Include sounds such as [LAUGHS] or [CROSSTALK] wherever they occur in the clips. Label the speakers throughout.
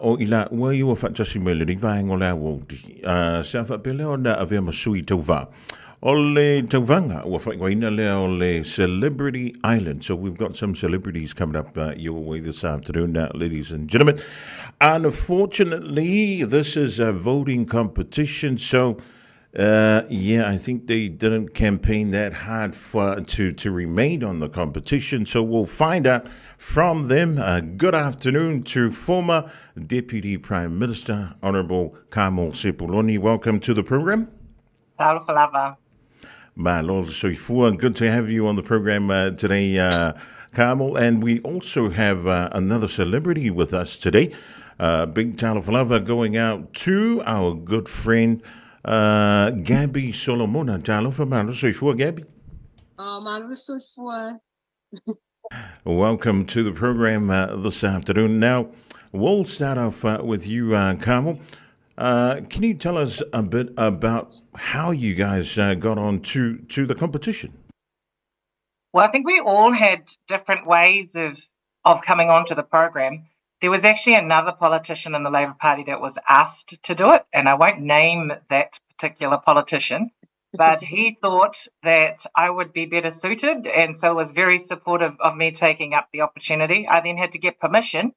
Speaker 1: o i ua whaatasi mai le rivaenga o le awa uti. Uh, sa whaapele o na avea masui tau wha. O le tauvanga, ua whaingoina lea o le Celebrity Island. So we've got some celebrities coming up uh, your way this afternoon, uh, ladies and gentlemen. Unfortunately, this is a voting competition, so uh, yeah, I think they didn't campaign that hard for to to remain on the competition. So we'll find out from them. Uh, good afternoon to former Deputy Prime Minister Honourable Carmel Sepuloni. Welcome to the program.
Speaker 2: Talofa
Speaker 1: Malo Soifua, good to have you on the program uh, today, uh, Carmel. And we also have uh, another celebrity with us today. Uh, big Talofalava going out to our good friend. Uh, Gabby Solomona, talo fa malo soifua, Gabby.
Speaker 3: Oh, malo soifua. [LAUGHS]
Speaker 1: Welcome to the program uh, this afternoon. Now, we'll start off uh, with you, uh, Carmel. Uh, can you tell us a bit about how you guys uh, got on to, to the competition?
Speaker 2: Well, I think we all had different ways of of coming onto the program. There was actually another politician in the Labour Party that was asked to do it, and I won't name that particular politician, [LAUGHS] but he thought that I would be better suited, and so was very supportive of me taking up the opportunity. I then had to get permission,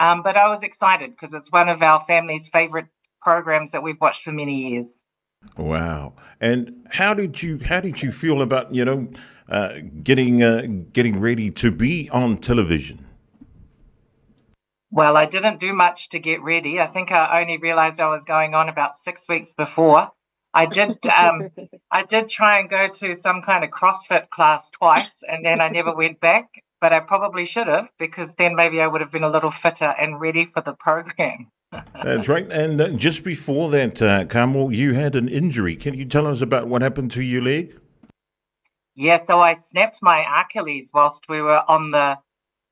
Speaker 2: um, but I was excited because it's one of our family's favourite programs that we've watched for many years.
Speaker 1: Wow! And how did you how did you feel about you know uh, getting uh, getting ready to be on television?
Speaker 2: Well, I didn't do much to get ready. I think I only realized I was going on about six weeks before. I did um, [LAUGHS] I did try and go to some kind of CrossFit class twice and then I never went back, but I probably should have because then maybe I would have been a little fitter and ready for the program. [LAUGHS]
Speaker 1: That's right. And uh, just before that, uh, Carmel, you had an injury. Can you tell us about what happened to your leg?
Speaker 2: Yeah, so I snapped my Achilles whilst we were on the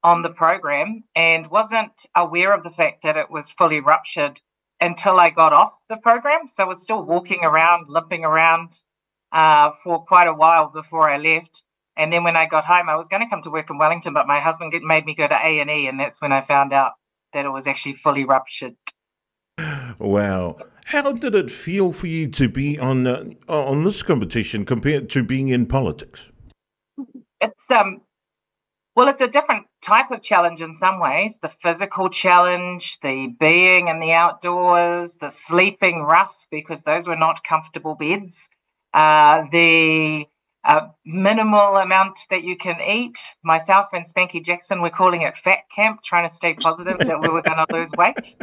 Speaker 2: on the program and wasn't aware of the fact that it was fully ruptured until I got off the program. So I was still walking around, limping around uh, for quite a while before I left. And then when I got home, I was going to come to work in Wellington, but my husband made me go to A and E, and that's when I found out that it was actually fully ruptured.
Speaker 1: Wow. How did it feel for you to be on uh, on this competition compared to being in politics?
Speaker 2: It's um well, it's a different type of challenge in some ways the physical challenge, the being in the outdoors, the sleeping rough, because those were not comfortable beds, uh, the uh, minimal amount that you can eat. Myself and Spankie Jackson were calling it fat camp, trying to stay positive that we were going to lose weight.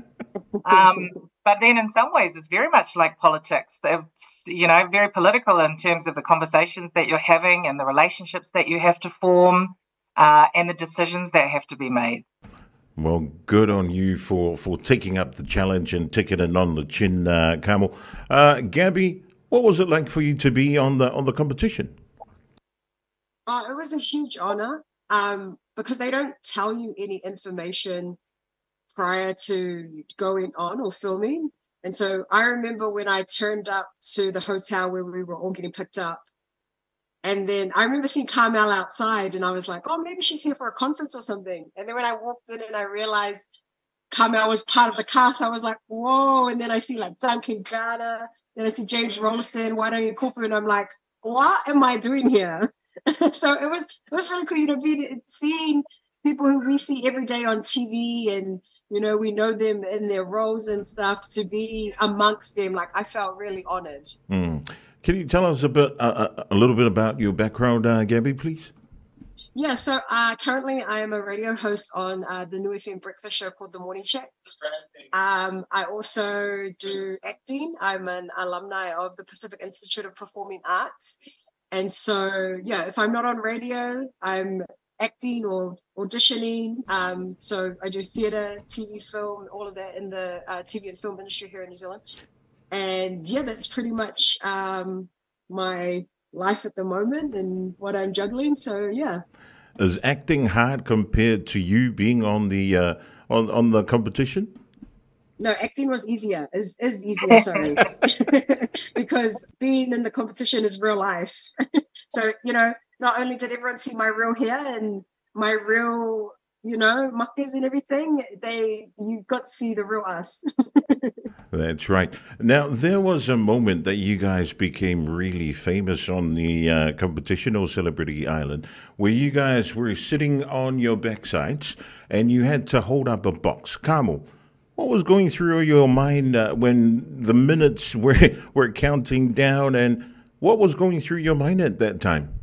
Speaker 2: Um, but then, in some ways, it's very much like politics. It's you know very political in terms of the conversations that you're having and the relationships that you have to form uh, and the decisions that have to be made.
Speaker 1: Well, good on you for, for taking up the challenge and taking it on the chin, uh, Carmel. Uh, Gabby, what was it like for you to be on the on the competition?
Speaker 3: Uh, it was a huge honor um, because they don't tell you any information prior to going on or filming. And so I remember when I turned up to the hotel where we were all getting picked up, and then I remember seeing Carmel outside, and I was like, oh, maybe she's here for a conference or something. And then when I walked in and I realized Carmel was part of the cast, I was like, whoa. And then I see like Duncan Garner, then I see James Rolleston, Wairangi Koopu? And I'm like, what am I doing here? [LAUGHS] so it was it was really cool, you know, being seeing people who we see every day on TV and you know we know them in their roles and stuff to be amongst them like i felt really honored
Speaker 1: mm. Can you tell us a bit, uh, a little bit about your background, uh, Gabby, please?
Speaker 3: Yeah, so uh, currently I am a radio host on uh, the New FM breakfast show called The Morning Chat. Um, I also do acting. I'm an alumni of the Pacific Institute of Performing Arts. And so, yeah, if I'm not on radio, I'm acting or auditioning. Um, so I do theatre, TV, film, all of that in the uh, TV and film industry here in New Zealand and yeah, that's pretty much um, my life at the moment and what I'm juggling. So yeah.
Speaker 1: Is acting hard compared to you being on the uh, on on the competition?
Speaker 3: No, acting was easier. Is is easier, [LAUGHS] sorry, [LAUGHS] because being in the competition is real life. [LAUGHS] so you know, not only did everyone see my real hair and my real you know, muckers and everything, they you got to see the real us. [LAUGHS]
Speaker 1: That's right. Now, there was a moment that you guys became really famous on the uh, competition or Celebrity Island where you guys were sitting on your backsides and you had to hold up a box. Carmel, what was going through your mind uh, when the minutes [LAUGHS] were, were counting down and what was going through your mind at that time?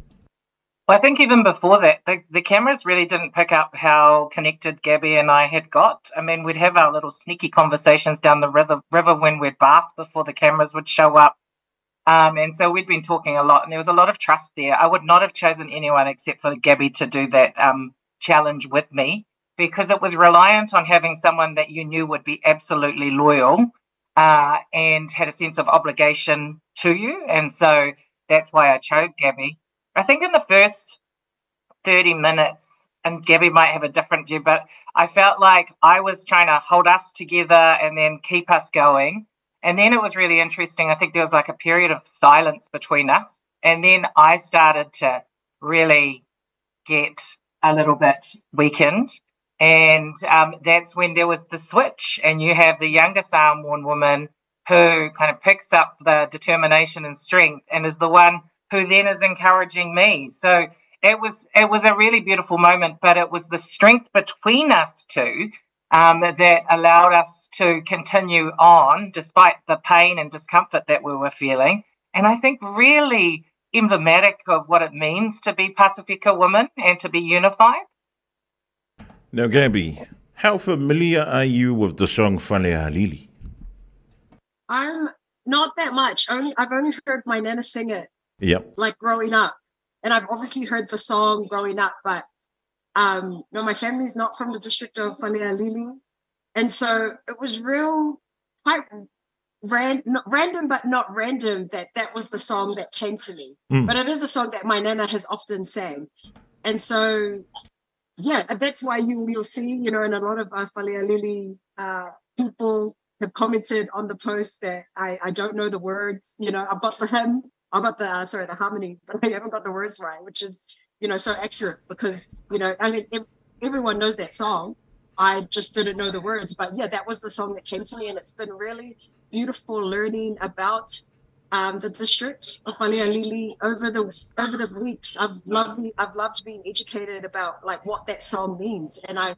Speaker 2: Well, I think even before that, the, the cameras really didn't pick up how connected Gabby and I had got. I mean, we'd have our little sneaky conversations down the river, river when we'd bath before the cameras would show up. Um, and so we'd been talking a lot, and there was a lot of trust there. I would not have chosen anyone except for Gabby to do that um, challenge with me because it was reliant on having someone that you knew would be absolutely loyal uh, and had a sense of obligation to you. And so that's why I chose Gabby. I think in the first 30 minutes, and Gabby might have a different view, but I felt like I was trying to hold us together and then keep us going. And then it was really interesting. I think there was like a period of silence between us. And then I started to really get a little bit weakened. And um, that's when there was the switch. And you have the younger Samoan woman who kind of picks up the determination and strength and is the one who then is encouraging me. So it was it was a really beautiful moment, but it was the strength between us two um, that allowed us to continue on despite the pain and discomfort that we were feeling. And I think really emblematic of what it means to be Pasifika women and to be unified.
Speaker 1: Now, Gabby, how familiar are you with the song Falealili?
Speaker 3: I'm not that much. Only I've only heard my nana sing it
Speaker 1: Yep.
Speaker 3: like growing up. And I've obviously heard the song growing up, but um, no, my family's not from the district of Falealili. And so it was real quite ran, random, but not random that that was the song that came to me.
Speaker 1: Mm.
Speaker 3: But it is a song that my nana has often sang. And so, yeah, that's why you, you'll see, you know, and a lot of uh, Falealili uh, people have commented on the post that I, I don't know the words, you know, but for him, I got the uh, sorry the harmony, [LAUGHS] but I haven't got the words right, which is you know so accurate because you know I mean everyone knows that song. I just didn't know the words, but yeah, that was the song that came to me, and it's been really beautiful learning about um, the district of Falealili over the over the weeks. I've loved I've loved being educated about like what that song means, and I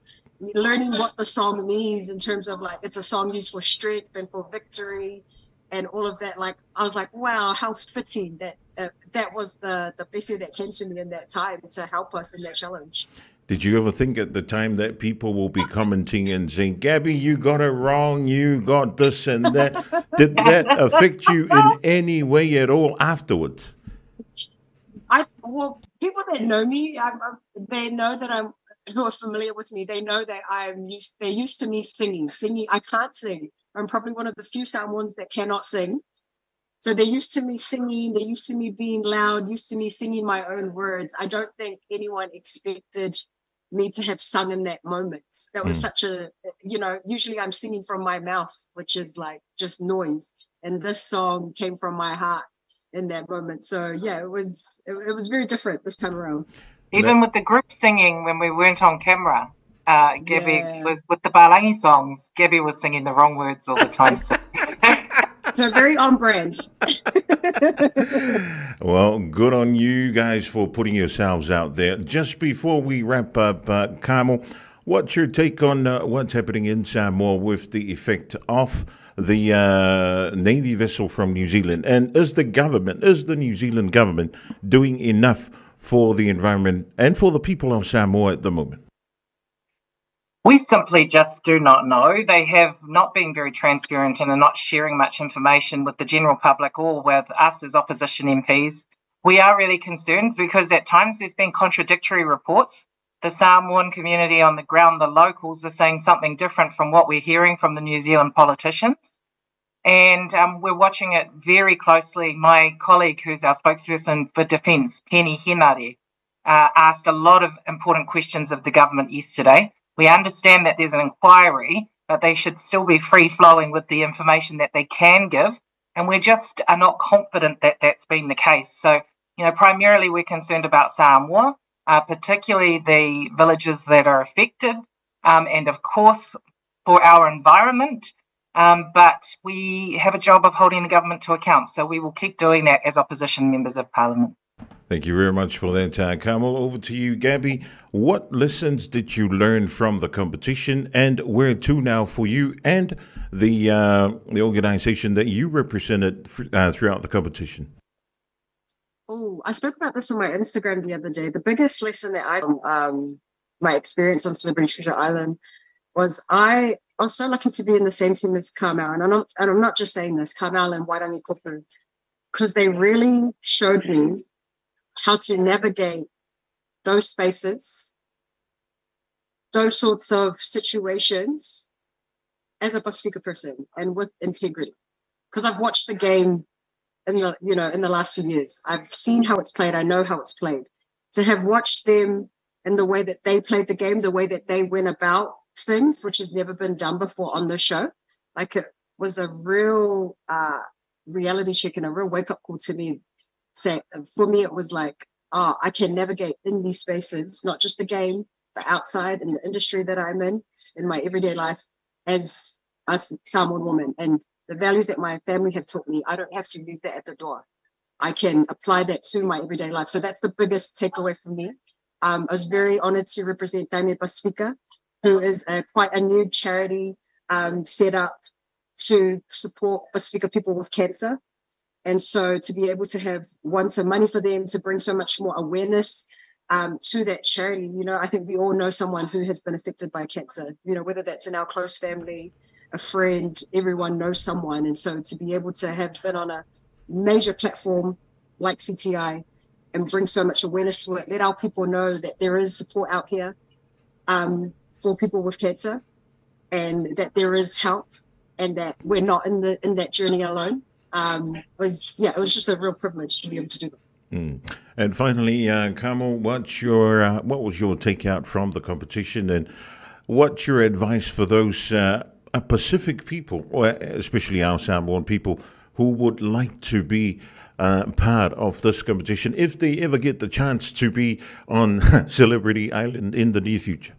Speaker 3: learning what the song means in terms of like it's a song used for strength and for victory and all of that like i was like wow how fitting that uh, that was the the basic that came to me in that time to help us in that challenge
Speaker 1: Did you ever think at the time that people will be commenting and saying, Gabby, you got it wrong, you got this and that? [LAUGHS] Did that affect you in any way at all afterwards?
Speaker 3: i well people that know me I, they know that i'm who are familiar with me they know that i'm used they're used to me singing singing i can't sing I'm probably one of the few Samoans that cannot sing. So they're used to me singing, they're used to me being loud, used to me singing my own words. I don't think anyone expected me to have sung in that moment. That was mm. such a, you know, usually I'm singing from my mouth, which is like just noise. And this song came from my heart in that moment. So yeah, it was it, it was very different this time around.
Speaker 2: Even with the group singing when we weren't on camera, uh, Gabby yeah. was with the Palangi songs. Gabby was singing the wrong words all the time. So, [LAUGHS]
Speaker 3: so very on brand. [LAUGHS]
Speaker 1: well, good on you guys for putting yourselves out there. Just before we wrap up, uh, Carmel, what's your take on uh, what's happening in Samoa with the effect of the uh, Navy vessel from New Zealand? And is the government, is the New Zealand government doing enough for the environment and for the people of Samoa at the moment?
Speaker 2: We simply just do not know. They have not been very transparent and are not sharing much information with the general public or with us as opposition MPs. We are really concerned because at times there's been contradictory reports. The Samoan community on the ground, the locals, are saying something different from what we're hearing from the New Zealand politicians. And um, we're watching it very closely. My colleague, who's our spokesperson for Defence, Peeni Henare, uh, asked a lot of important questions of the government yesterday we understand that there's an inquiry, but they should still be free flowing with the information that they can give. And we just are not confident that that's been the case. So, you know, primarily we're concerned about Samoa. uh, particularly the villages that are affected, um, and of course for our environment. Um, but we have a job of holding the government to account, so we will keep doing that as opposition members of parliament.
Speaker 1: Thank you very much for that, uh, Carmel. Over to you, Gabby. What lessons did you learn from the competition, and where to now for you and the uh, the organisation that you represented uh, throughout the competition?
Speaker 3: Oh, I spoke about this on my Instagram the other day. The biggest lesson that I um my experience on Celebrity Treasure Island was I, was so lucky to be in the same team as Carmel, and I'm not, and I'm not just saying this, Carmel and Wairangi Koopu, because they really showed me how to navigate those spaces, those sorts of situations as a Pasifika person and with integrity. Because I've watched the game in the you know in the last few years. I've seen how it's played. I know how it's played. To have watched them in the way that they played the game, the way that they went about things, which has never been done before on the show, like it was a real uh, reality check and a real wake up call to me. Say for me, it was like, oh, I can navigate in these spaces, not just the game, but outside in the industry that I'm in, in my everyday life as a Samoan woman. And the values that my family have taught me, I don't have to leave that at the door. I can apply that to my everyday life. So that's the biggest takeaway for me. Um, I was very honored to represent Taime Pasifika, who is a, quite a new charity um, set up to support Pasifika people with cancer. And so to be able to have one, some money for them to bring so much more awareness um, to that charity, you know, I think we all know someone who has been affected by cancer, you know, whether that's in our close family, a friend, everyone knows someone. And so to be able to have been on a major platform like CTI and bring so much awareness to it, let our people know that there is support out here um, for people with cancer and that there is help and that we're not in the in that journey alone. Um, was yeah, it was just a real privilege to be able to do that.
Speaker 1: Mm. And finally, uh, Carmel, what's your uh, what was your takeout from the competition, and what's your advice for those uh, Pacific people, or especially our Samoan people, who would like to be uh, part of this competition if they ever get the chance to be on [LAUGHS] Celebrity Island in the near future?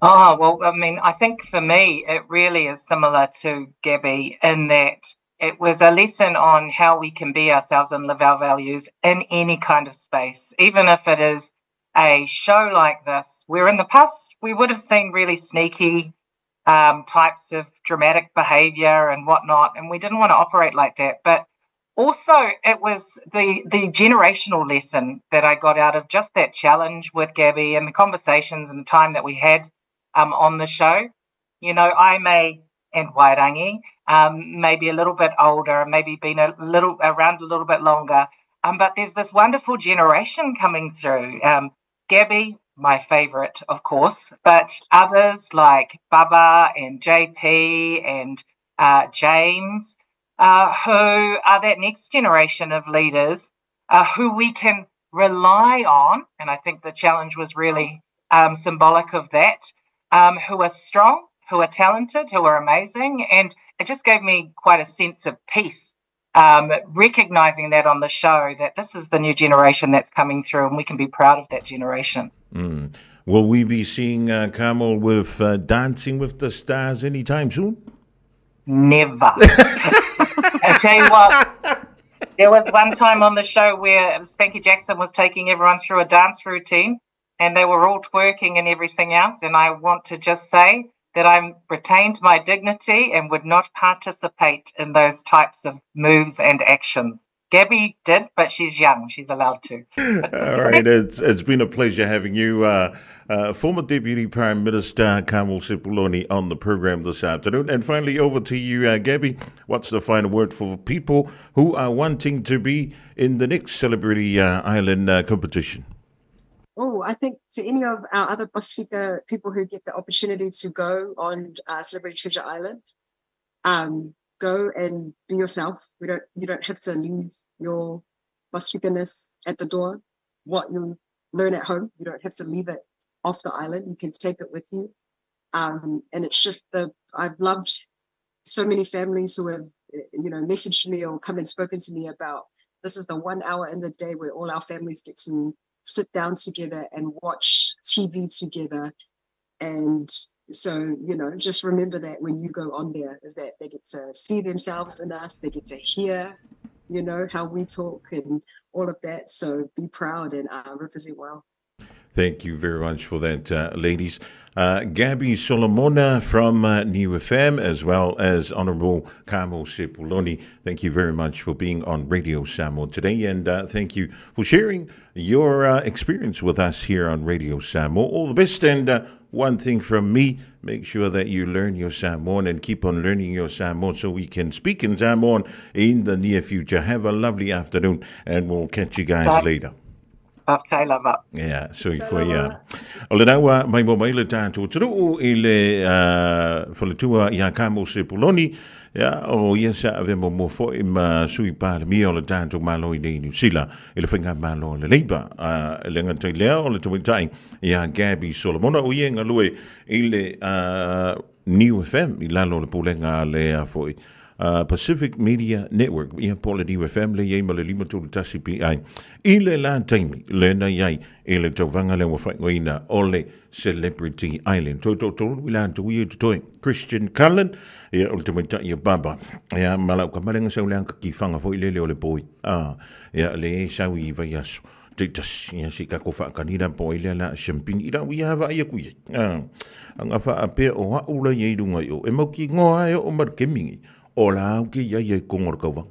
Speaker 2: Oh, well, I mean, I think for me, it really is similar to Gabby in that it was a lesson on how we can be ourselves and live our values in any kind of space, even if it is a show like this, where in the past we would have seen really sneaky um, types of dramatic behavior and whatnot, and we didn't want to operate like that. But also, it was the the generational lesson that I got out of just that challenge with Gabby and the conversations and the time that we had um, on the show. You know, I may and Wairangi, um, maybe a little bit older, maybe been a little around a little bit longer. Um, but there's this wonderful generation coming through. Um, Gabby, my favorite, of course, but others like Baba and JP and uh, James, uh, who are that next generation of leaders uh, who we can rely on. And I think the challenge was really um, symbolic of that, um, who are strong, who are talented, who are amazing. And it just gave me quite a sense of peace um, recognizing that on the show that this is the new generation that's coming through and we can be proud of that generation.
Speaker 1: Mm. Will we be seeing uh, Carmel with uh, Dancing with the Stars anytime soon?
Speaker 2: Never. [LAUGHS] I tell you what, there was one time on the show where Spankie Jackson was taking everyone through a dance routine and they were all twerking and everything else. And I want to just say that I retained my dignity and would not participate in those types of moves and actions. Gabby did, but she's young. She's allowed to. [LAUGHS]
Speaker 1: All right. It's, it's been a pleasure having you, uh, uh, former Deputy Prime Minister Carmel Sepuloni, on the program this afternoon. And finally, over to you, uh, Gabby. What's the final word for people who are wanting to be in the next Celebrity uh, Island uh, competition?
Speaker 3: Oh, I think to any of our other Pasifika people who get the opportunity to go on uh, Celebrity Treasure Island, um, go and be yourself. We don't, you don't have to leave your Pasifika-ness at the door. What you learn at home, you don't have to leave it off the island. You can take it with you. Um, and it's just the, I've loved so many families who have, you know, messaged me or come and spoken to me about this is the one hour in the day where all our families get to sit down together and watch TV together. And so, you know, just remember that when you go on there, is that they get to see themselves in us, they get to hear, you know, how we talk and all of that. So be proud and uh, represent well.
Speaker 1: Thank you very much for that, uh, ladies. Uh, Gabby Solomona from uh, New FM, as well as Honorable Kamo Sepuloni. Thank you very much for being on Radio Samoa today, and uh, thank you for sharing your uh, experience with us here on Radio Samoa. All the best, and uh, one thing from me make sure that you learn your Samoan and keep on learning your Samoan so we can speak in Samoan in the near future. Have a lovely afternoon, and we'll catch you guys
Speaker 2: Bye.
Speaker 1: later.
Speaker 2: Whaftai lava.
Speaker 1: Yeah, so i foi ia. O le naua mai mo mai le tātou turu i le uh, whaletua i a kamo se puloni, ia, o ia sa ave mo mo fo i ma sui pa le mia o le tātou malo i nei New Zealand, i le whinga malo le leipa, uh, le ngatai lea o le tumitai i a Gabby Solomona, o ia ngalue i le uh, New FM, i lalo le pulenga le a foi. Uh, Pacific Media Network ia pole le family ia le ma le lima tulu tasi pi ai. I le la taimi le na iai e le tauvanga le wa whaingoina o le Celebrity Island. Tau tau tau i la tu i toi Christian Cullen ia o ia baba. Ia malau ka marenga sau leanga ki whanga fo i le le o le poi. Ah, ia le e sau i vai aso. Tetas, ia si kako whakanira po i lea la champagne i ra ui hawa ia kuia ah, anga wha apea o haula i runga i o e mau ki ngoa e o mar Hola, ok, ya, ya, con Orcauban.